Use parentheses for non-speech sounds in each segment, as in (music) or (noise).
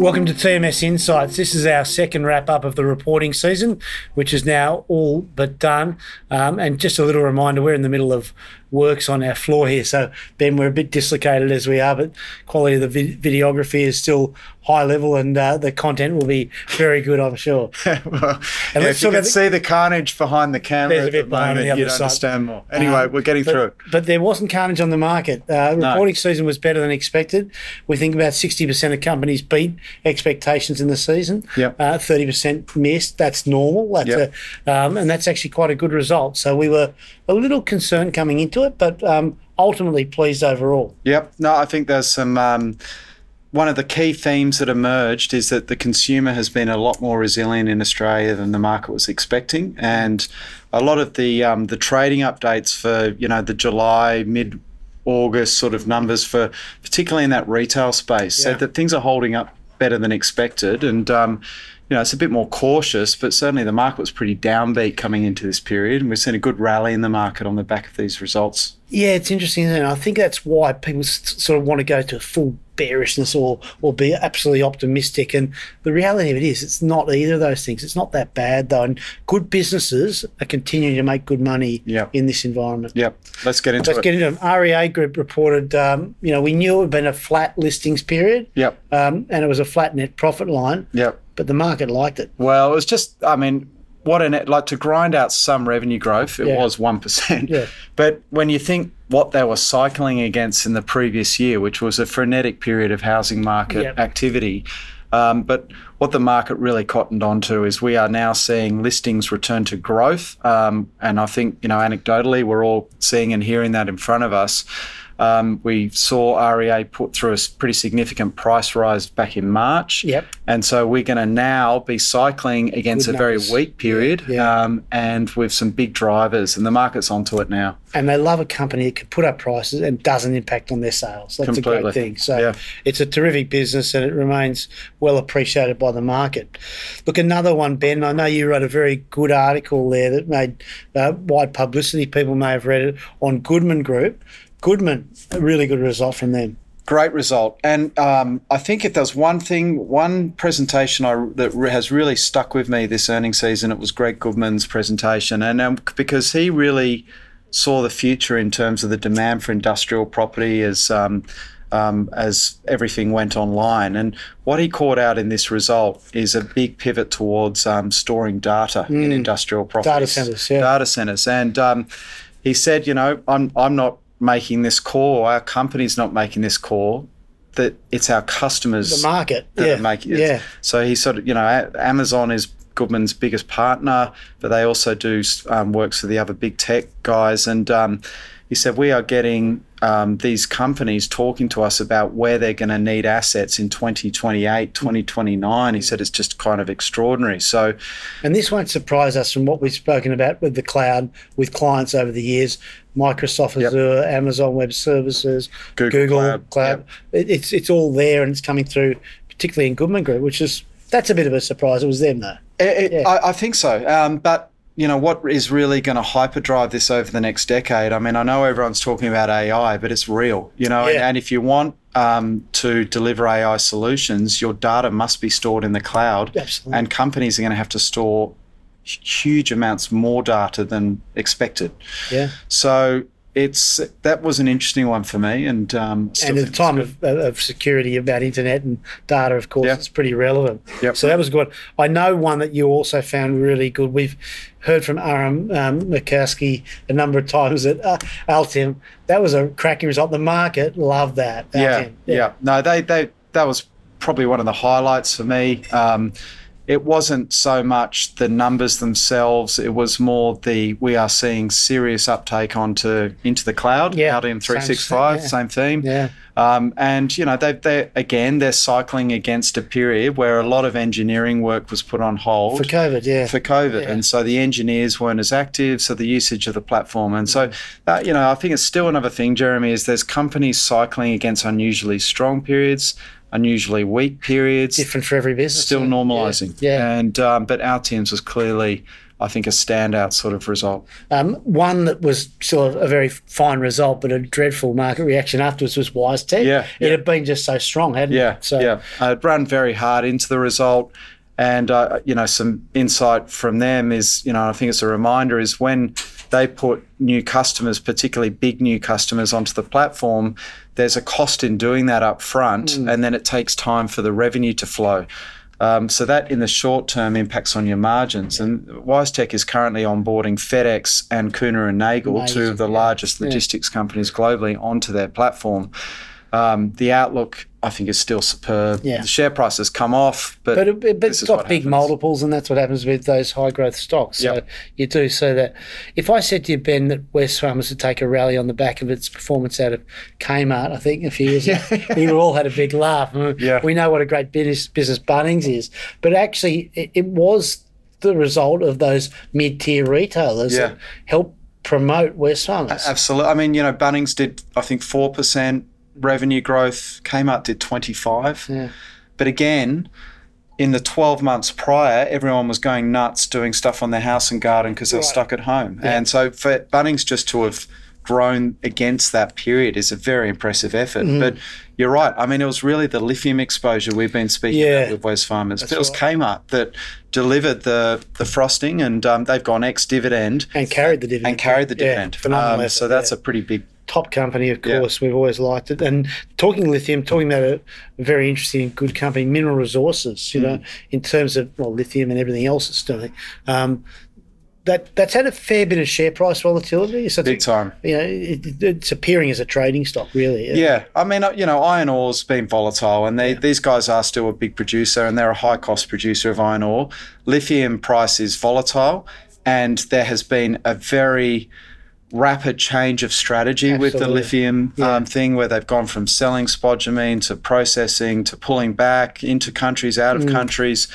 Welcome to TMS Insights. This is our second wrap up of the reporting season, which is now all but done. Um, and just a little reminder we're in the middle of works on our floor here. So, Ben, we're a bit dislocated as we are, but quality of the vid- videography is still high level and uh, the content will be very good, I'm sure. (laughs) well, yeah, if you can the, see the carnage behind the camera at the moment, the you'd side. understand more. Anyway, um, we're getting but, through it. But there wasn't carnage on the market. Uh, reporting no. season was better than expected. We think about 60% of companies beat expectations in the season. Yep. Uh, 30% missed. That's normal. That's yep. a, um, and that's actually quite a good result. So we were a little concerned coming into it, but um, ultimately pleased overall. Yep. No, I think there's some. Um, one of the key themes that emerged is that the consumer has been a lot more resilient in Australia than the market was expecting, and a lot of the um, the trading updates for you know the July mid August sort of numbers for particularly in that retail space yeah. said that things are holding up better than expected, and um, you know, it's a bit more cautious, but certainly the market was pretty downbeat coming into this period, and we've seen a good rally in the market on the back of these results. Yeah, it's interesting, and I think that's why people sort of want to go to full bearishness or or be absolutely optimistic. And the reality of it is, it's not either of those things. It's not that bad though, and good businesses are continuing to make good money yep. in this environment. Yep. Let's get into it. Let's it. get into them. REA Group reported, um, you know, we knew it had been a flat listings period. Yep. Um, and it was a flat net profit line. Yep. But the market liked it. Well, it was just, I mean, what an like to grind out some revenue growth. It yeah. was one percent. Yeah. But when you think what they were cycling against in the previous year, which was a frenetic period of housing market yep. activity. Um, but what the market really cottoned onto is we are now seeing listings return to growth. Um, and I think, you know, anecdotally, we're all seeing and hearing that in front of us. Um, we saw REA put through a pretty significant price rise back in March. Yep. And so we're going to now be cycling against Good a numbers. very weak period yeah, yeah. Um, and with some big drivers, and the market's onto it now. And they love a company that can put up prices and doesn't impact on their sales. That's Completely. a great thing. So yeah. it's a terrific business and it remains well appreciated by the market. Look, another one, Ben, I know you wrote a very good article there that made uh, wide publicity. People may have read it on Goodman Group Goodman, a really good result from them. Great result, and um, I think if there's one thing, one presentation I, that has really stuck with me this earning season, it was Greg Goodman's presentation, and um, because he really saw the future in terms of the demand for industrial property as um, um, as everything went online. And what he caught out in this result is a big pivot towards um, storing data mm. in industrial properties, data centers, yeah, data centers, and um, he said, you know, I'm I'm not making this call, our company's not making this call, that it's our customers, the market, that yeah, making it. Yeah. So he sort of, you know, Amazon is Goodman's biggest partner, but they also do um, works for the other big tech guys, and um, he said we are getting um, these companies talking to us about where they're going to need assets in 2028, 2029. He said it's just kind of extraordinary. So, and this won't surprise us from what we've spoken about with the cloud with clients over the years. Microsoft Azure, yep. Amazon Web Services, Google, Google Cloud. cloud. Yep. It, it's it's all there and it's coming through, particularly in Goodman Group, which is that's a bit of a surprise. It was them though. It, yeah. I, I, think so. Um, but you know, what is really going to hyperdrive this over the next decade? I mean, I know everyone's talking about AI, but it's real, you know, yeah. and, and, if you want um, to deliver AI solutions, your data must be stored in the cloud. Absolutely. And companies are going to have to store huge amounts more data than expected. Yeah. So it's that was an interesting one for me, and um, and at the time of, of, security about internet and data, of course, it's pretty relevant. Yep. So that was good. I know one that you also found really good. We've heard from Aram um, a number of times at uh, Altium. That was a cracking result. The market loved that. Yeah, yeah, yeah. No, they they that was probably one of the highlights for me. Um, it wasn't so much the numbers themselves. It was more the we are seeing serious uptake onto into the cloud. Yeah, Altium three six five, same theme. Yeah. Um, and you know they they again they're cycling against a period where a lot of engineering work was put on hold for COVID. Yeah. For COVID, yeah. and so the engineers weren't as active. So the usage of the platform, and so uh, you know I think it's still another thing, Jeremy, is there's companies cycling against unusually strong periods unusually weak periods. Different for every business. Still normalising. Yeah. yeah. And um, but teams was clearly I think, a standout sort of result. Um, one that was sort of a very fine result, but a dreadful market reaction afterwards was WiseTech. Yeah, yeah. it had been just so strong, hadn't yeah, it? So, yeah, uh, it ran very hard into the result. And uh, you know, some insight from them is, you know, I think it's a reminder is when they put new customers, particularly big new customers, onto the platform, there's a cost in doing that up front, mm. and then it takes time for the revenue to flow. Um, so that in the short term impacts on your margins. And WiseTech is currently onboarding FedEx and Kuehne and Nagel, Amazing. two of the largest logistics yeah. companies globally, onto their platform. Um, the outlook, I think, is still superb. Yeah. The share price has come off, but, but, it, but it's got big happens. multiples, and that's what happens with those high growth stocks. So yep. you do see that. If I said to you, Ben, that Wesfarmers would take a rally on the back of its performance out of Kmart, I think a few years ago, (laughs) we all had a big laugh. Yeah. We know what a great business, business Bunnings is, but actually, it, it was the result of those mid tier retailers yeah. that helped promote Wesfarmers. Absolutely. I mean, you know, Bunnings did, I think, 4% revenue growth. Kmart did 25. Yeah. But again, in the 12 months prior, everyone was going nuts doing stuff on their house and garden because they're right. stuck at home. Yeah. And so for Bunnings just to have grown against that period is a very impressive effort. Mm. But you're right. I mean, it was really the lithium exposure we've been speaking yeah. about with Wesfarmers. That's it was right. Kmart that delivered the the frosting, and um, they've gone ex dividend and carried the dividend and carried the dividend. Yeah, um, so that's yeah. a pretty big top company, of course. Yeah. We've always liked it. And talking lithium, talking about a very interesting, good company, Mineral Resources. You mm. know, in terms of well, lithium and everything else it's doing. Um, that that's had a fair bit of share price volatility. So Big time. You know, it, it's appearing as a trading stock, really. Yeah. I mean, you know, iron ore's been volatile, and they, yeah. these guys are still a big producer, and they're a high cost producer of iron ore. Lithium price is volatile, and there has been a very rapid change of strategy Absolutely. with the lithium yeah. um, thing where they've gone from selling spodumene to processing to pulling back into countries, out of mm. countries.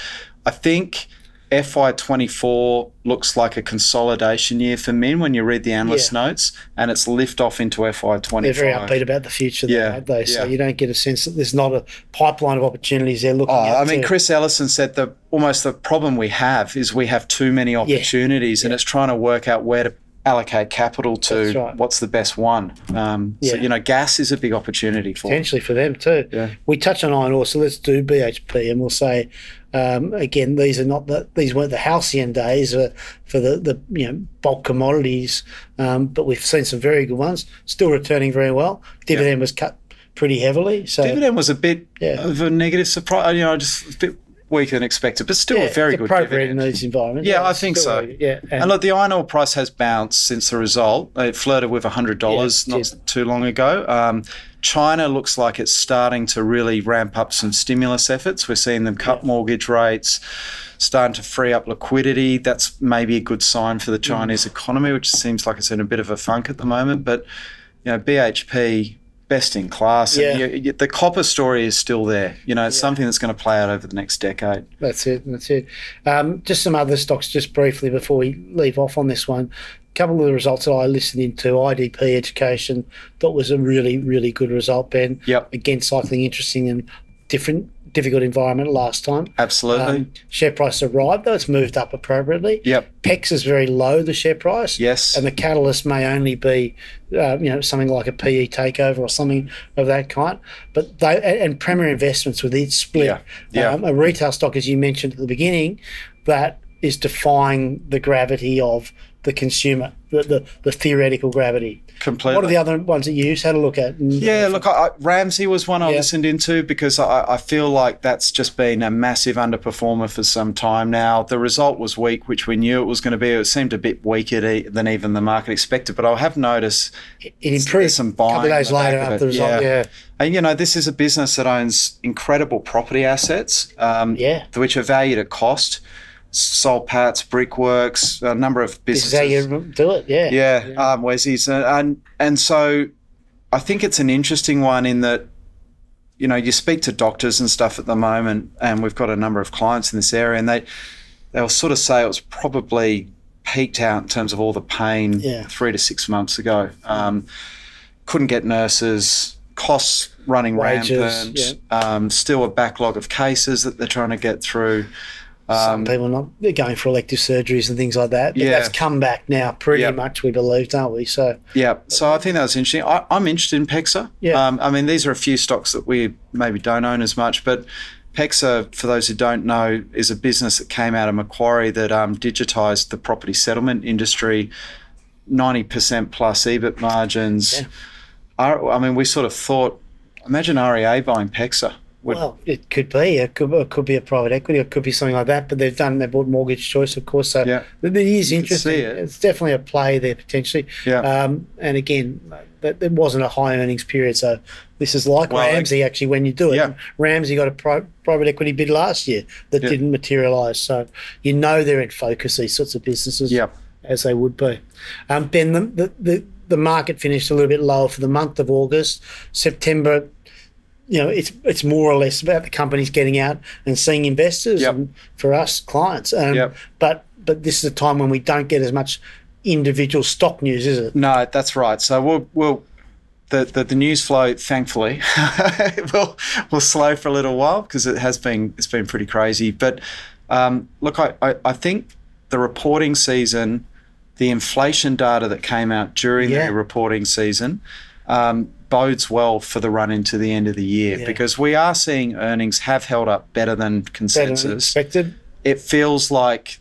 I think FY24 looks like a consolidation year for Min when you read the analyst yeah. notes, and it's lift off into FY25. They're very upbeat about the future, yeah. aren't they? So yeah. you don't get a sense that there's not a pipeline of opportunities they're looking oh, at. I mean, Chris Ellison said that almost the problem we have is we have too many opportunities, and it's trying to work out where to allocate capital to right. what's the best one. Um, yeah. So, you know, gas is a big opportunity for Potentially them. for them too. Yeah. We touch on iron ore, so let's do BHP and we'll say, um, again, these are not the, these weren't the halcyon days for, for the, the, you know, bulk commodities, um, but we've seen some very good ones, still returning very well. Dividend yeah. was cut pretty heavily. So dividend was a bit yeah. of a negative surprise. You know, just a bit weaker than expected, but still yeah, a very good appropriate dividend. in these environments. Yeah, yeah I think so. Yeah, and, and, look, the iron ore price has bounced since the result. It flirted with hundred dollars yeah, not too long ago. Um, China looks like it's starting to really ramp up some stimulus efforts. We're seeing them cut mortgage rates, starting to free up liquidity. That's maybe a good sign for the mm. Chinese mm. economy, which seems like it's in a bit of a funk at the moment. But you know, BHP best in class. Yeah. You, you, the copper story is still there. You know, it's yeah. something that's going to play out over the next decade. That's it. That's it. Um, just some other stocks, just briefly before we leave off on this one. A couple of the results that I listened into, IDP Education, thought was a really, really good result, Ben. Yep. Again, cycling interesting and different difficult environment last time. Absolutely. Um, share price arrived though; it's moved up appropriately. Yep. PEX is very low. The share price. Yes. And the catalyst may only be, uh, you know, something like a PE takeover or something of that kind. But they and Premier Investments with its split, yeah. Yeah. Um, a retail stock, as you mentioned at the beginning, that is defying the gravity of the consumer, the, the, the theoretical gravity. Completely. What are the other ones that you used? Had a look at. Yeah, look, I, Ramsay was one I yeah. listened into because I, I, feel like that's just been a massive underperformer for some time now. The result was weak, which we knew it was going to be. It seemed a bit weaker than even the market expected, but I have noticed it, improved some buying. A couple of days later after the result, yeah. yeah. And you know, this is a business that owns incredible property assets, um, yeah, which are valued at cost. Soul Patts, Brickworks, a number of businesses. This is how you do it, yeah. Yeah, yeah. Um, Wessy's. And, and so I think it's an interesting one in that, you know, you speak to doctors and stuff at the moment, and we've got a number of clients in this area, and they, they'll sort of say it was probably peaked out in terms of all the pain yeah. three to six months ago. Um, couldn't get nurses, costs running Wages, rampant, yeah. um, still a backlog of cases that they're trying to get through Some um, people not they're going for elective surgeries and things like that. But yeah. that's come back now pretty yep. much, we believe, don't we? So yeah. So I think that was interesting. I, am interested in PEXA. Yeah. Um, I mean, these are a few stocks that we maybe don't own as much, but PEXA, for those who don't know, is a business that came out of Macquarie that um, digitised the property settlement industry. 90% plus EBIT margins. Yeah. I mean, we sort of thought, imagine REA buying PEXA. Would, well, it could be. It could, it could be a private equity. It could be something like that. But they've done. They bought Mortgage Choice, of course. So yeah. it is interesting. It. It's definitely a play there potentially. Yeah. Um, and again, that it wasn't a high earnings period. So this is like well, Ramsay actually when you do it. Yeah. Ramsay got a pri- private equity bid last year that yeah. didn't materialise. So you know they're in focus. These sorts of businesses. Yeah. As they would be. Um, ben, the, the, the the market finished a little bit lower for the month of August. September you know, it's it's more or less about the companies getting out and seeing investors, yep. and for us clients. Um, yep. But but this is a time when we don't get as much individual stock news, is it? No, that's right. So we'll we'll the, the, the news flow, thankfully, (laughs) will will slow for a little while because it has been it's been pretty crazy. But um, look, I, I, I think the reporting season, the inflation data that came out during yeah. the reporting season. Um, bodes well for the run into the end of the year yeah. because we are seeing earnings have held up better than consensus. Better than expected. It feels like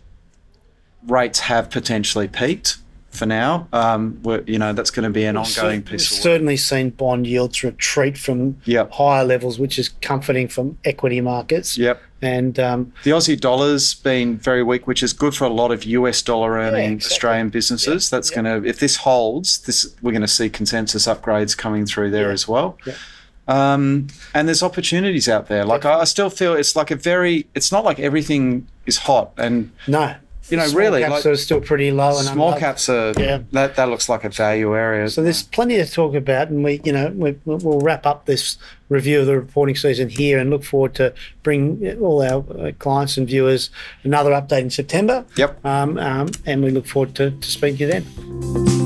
rates have potentially peaked for now. Um, you know, that's going to be an we've ongoing piece. We've certainly seen bond yields retreat from yep. higher levels, which is comforting from equity markets. Yep. And um, the Aussie dollar's been very weak, which is good for a lot of US dollar earning yeah, exactly. Australian businesses. Yep. That's yep. going to, if this holds, this we're going to see consensus upgrades coming through there as well. Um, and there's opportunities out there. Like I, I, still feel it's like a very. It's not like everything is hot. And no, you know, small really, caps like, are still pretty low. And small caps are yeah. That that looks like a value area. So there's plenty to talk about, and we, you know, we, will wrap up this review of the reporting season here, and look forward to bring all our uh, clients and viewers another update in September. Yep. Um, um, and we look forward to, to speaking to you then.